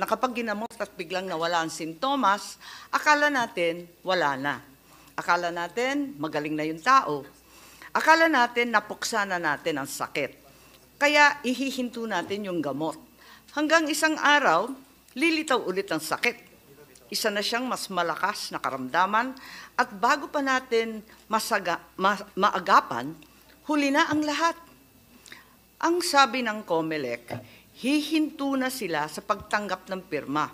na kapag ginamot at biglang nawala ang sintomas, akala natin wala na. Akala natin magaling na yung tao. Akala natin napuksa na natin ang sakit. Kaya ihihinto natin yung gamot. Hanggang isang araw, lilitaw ulit ang sakit. Isa na siyang mas malakas na karamdaman at bago pa natin masaga, ma- maagapan, huli na ang lahat. Ang sabi ng COMELEC, hihinto na sila sa pagtanggap ng pirma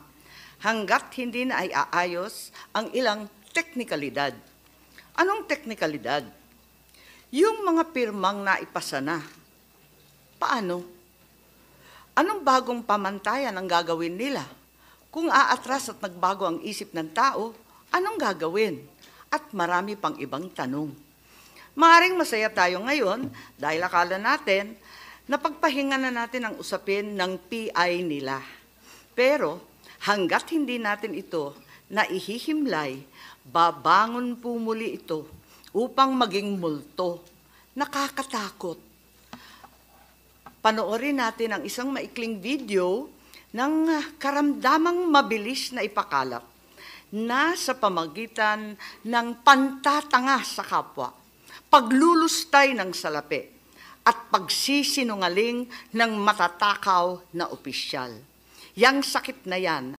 hanggat hindi na ay aayos ang ilang teknikalidad. Anong teknikalidad? Yung mga pirmang naipasa na. Paano? Anong bagong pamantayan ang gagawin nila? Kung aatras at nagbago ang isip ng tao, anong gagawin? At marami pang ibang tanong. Maaring masaya tayo ngayon dahil akala natin na pagpahinga na natin ang usapin ng PI nila. Pero hanggat hindi natin ito naihihimlay, babangon po muli ito upang maging multo. Nakakatakot. Panoorin natin ang isang maikling video ng karamdamang mabilis na ipakalat na sa pamagitan ng pantatanga sa kapwa, paglulustay ng salapi, at pagsisinungaling ng matatakaw na opisyal. Yang sakit na yan